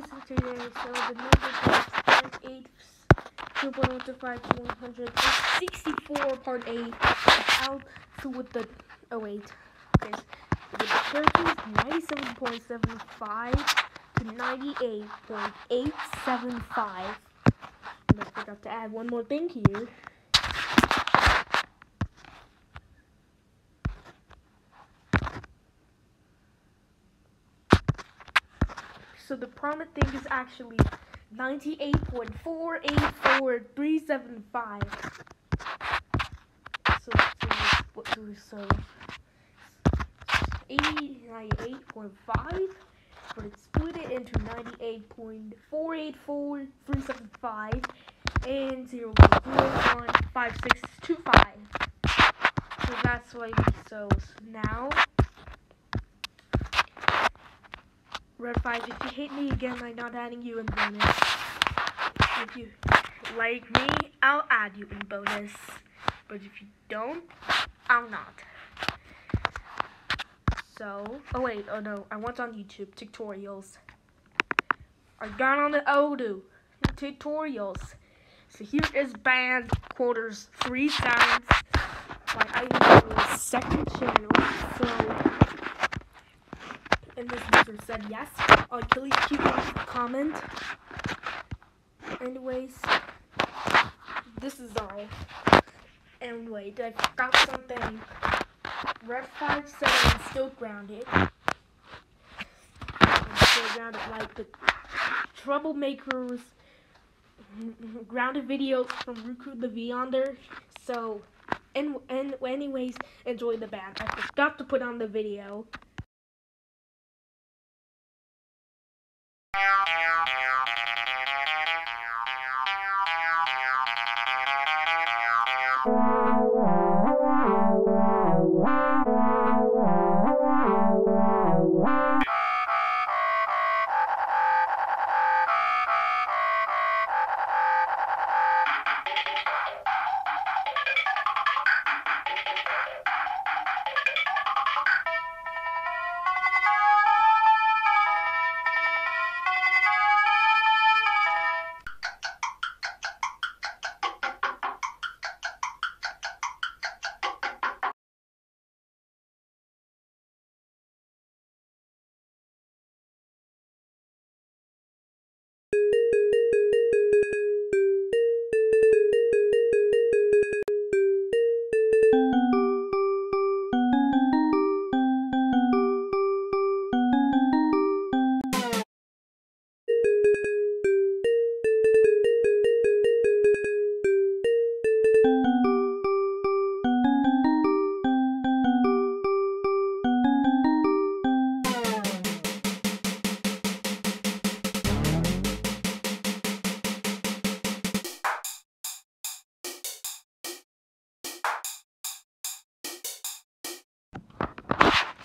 guys, today so the number is 8 2.125 to 164 part 8 out so with the oh wait guys the characters 97.75 to 98.875 and I forgot to add one more thing here So the prominent thing is actually 98.484375. So, so, so, so 88.5, but it split it into 98.484375 and 0.415625. So that's why, so now Red 5, if you hate me again, I'm not adding you in bonus. If you like me, I'll add you in bonus. But if you don't, I'll not. So, oh wait, oh no, I want on YouTube, tutorials. I got on the Odoo, tutorials. So here is band quarters, three sounds. My item is second channel, so and this user said yes. I'll kill each cute comment. Anyways, this is all. And wait, I forgot something. Red 5 said I'm still grounded. I'm still grounded like the troublemakers grounded videos from Ruku the Beyonder. So, and, and anyways, enjoy the band. I forgot to put on the video. Thank you.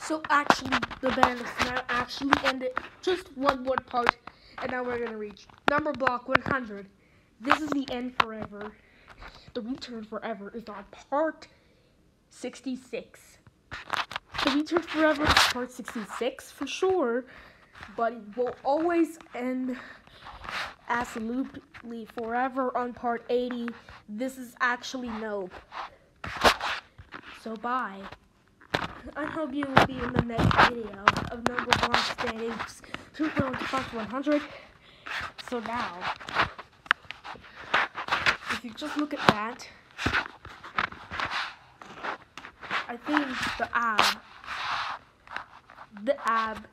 So actually, the band is now actually ended. Just one more part, and now we're gonna reach number block 100. This is the end forever. The return forever is on part 66. The return forever is part 66 for sure, but it will always end absolutely forever on part 80. This is actually nope. So bye. I hope you will be in the next video of number one go to part 100. So now, if you just look at that, I think the ab, the ab,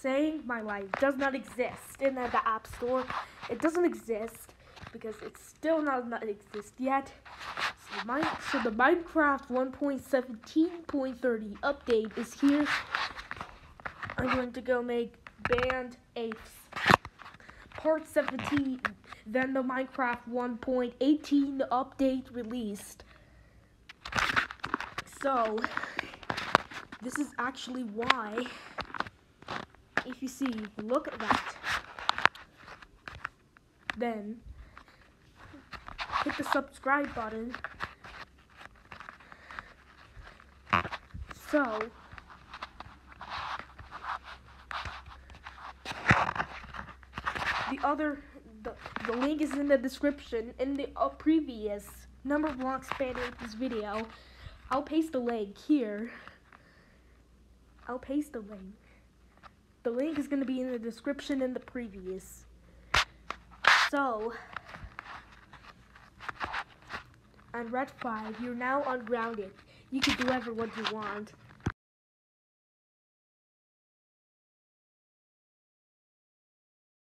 saying my life does not exist in the app store. It doesn't exist because it's still not, not exist yet. So, my, so the Minecraft 1.17.30 update is here. I'm going to go make Band Apes Part 17, then the Minecraft 1.18 update released. So, this is actually why, if you see, look at that, then hit the subscribe button. So, the other the, the link is in the description in the uh, previous number block spanning this video. I'll paste the link here. I'll paste the link. The link is going to be in the description in the previous. So, on red 5, you're now ungrounded. You can do whatever what you want.